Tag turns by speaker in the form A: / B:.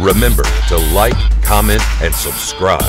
A: Remember to like, comment, and subscribe.